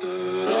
But